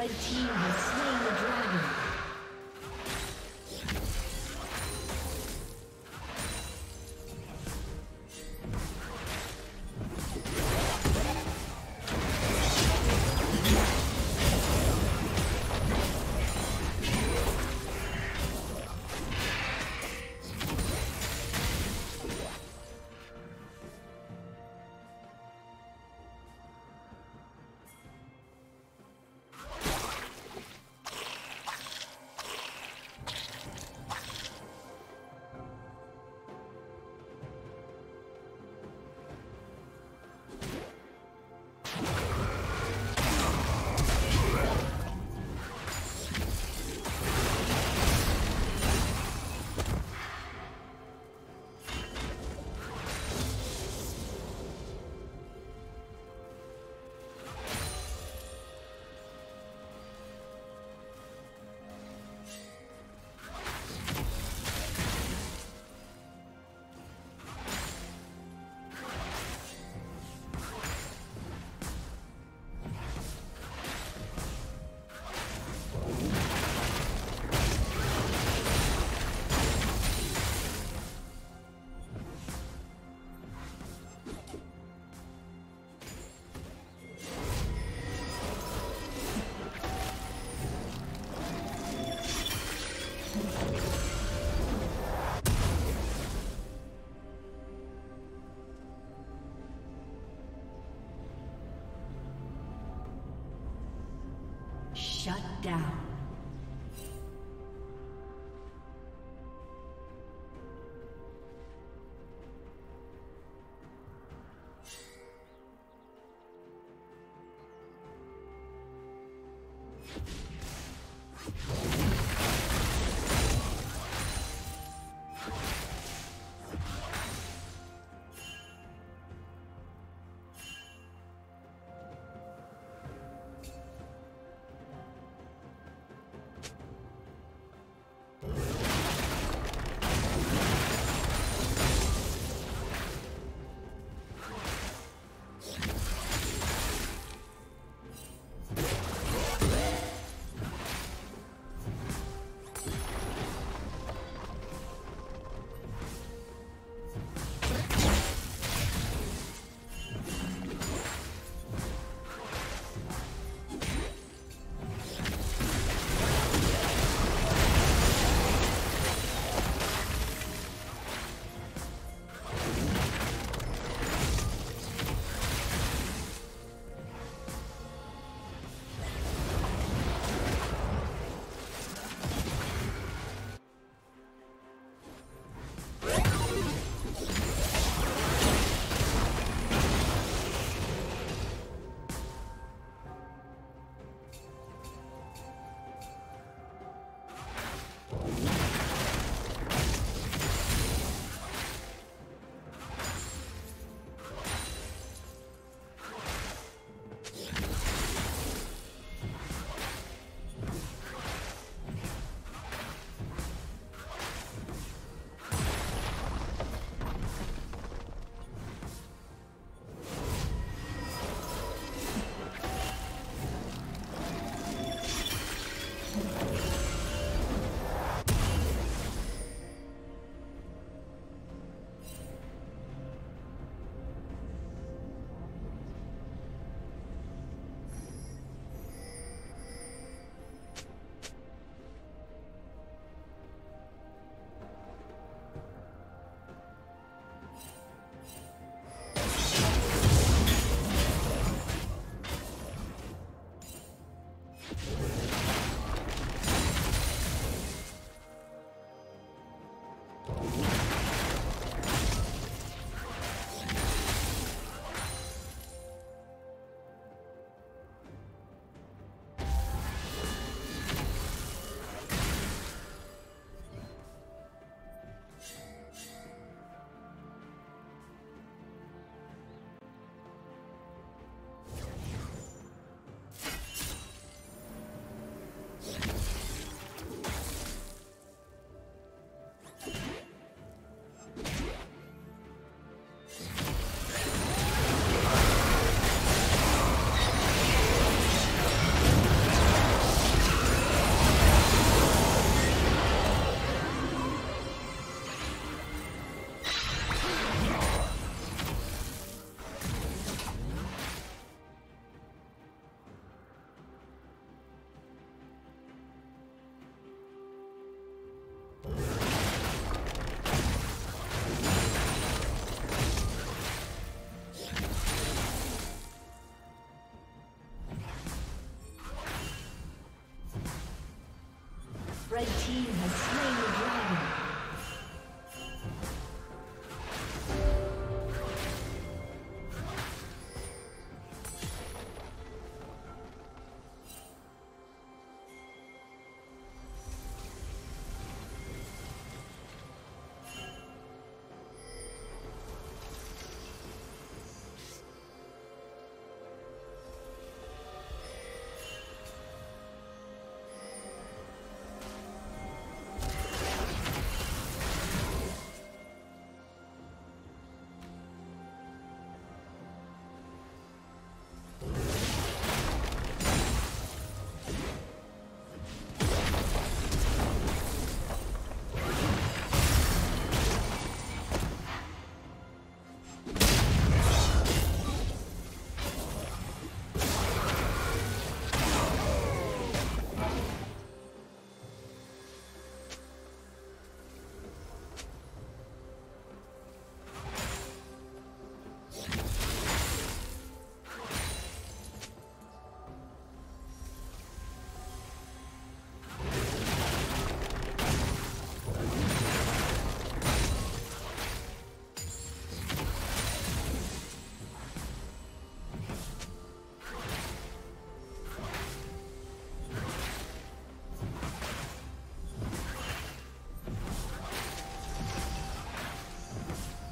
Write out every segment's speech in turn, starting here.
Red team down.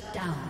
Shut down.